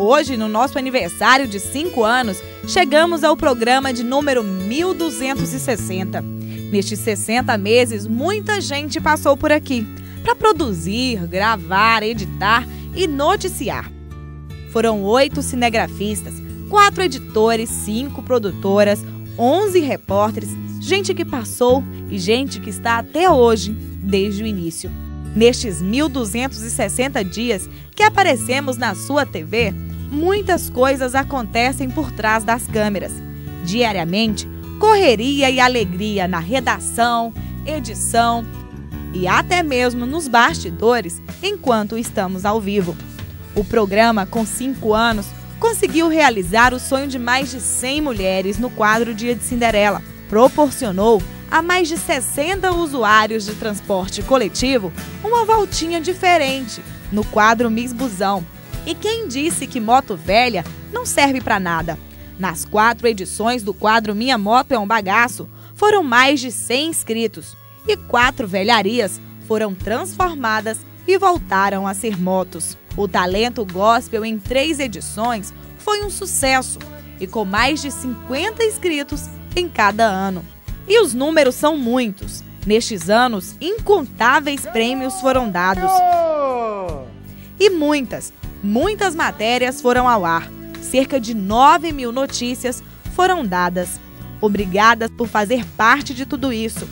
Hoje, no nosso aniversário de 5 anos, chegamos ao programa de número 1260. Nestes 60 meses, muita gente passou por aqui para produzir, gravar, editar e noticiar. Foram oito cinegrafistas, quatro editores, cinco produtoras, onze repórteres, gente que passou e gente que está até hoje, desde o início. Nestes 1260 dias que aparecemos na sua TV, muitas coisas acontecem por trás das câmeras. Diariamente, correria e alegria na redação, edição e até mesmo nos bastidores enquanto estamos ao vivo. O programa, com cinco anos, conseguiu realizar o sonho de mais de 100 mulheres no quadro Dia de Cinderela. Proporcionou a mais de 60 usuários de transporte coletivo uma voltinha diferente no quadro Miss Busão. E quem disse que moto velha não serve para nada? Nas quatro edições do quadro Minha Moto é um Bagaço, foram mais de 100 inscritos e quatro velharias foram transformadas e voltaram a ser motos. O talento gospel em três edições foi um sucesso e com mais de 50 inscritos em cada ano. E os números são muitos. Nestes anos, incontáveis prêmios foram dados. E muitas, muitas matérias foram ao ar. Cerca de 9 mil notícias foram dadas. Obrigada por fazer parte de tudo isso.